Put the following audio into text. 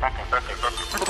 taca, taca.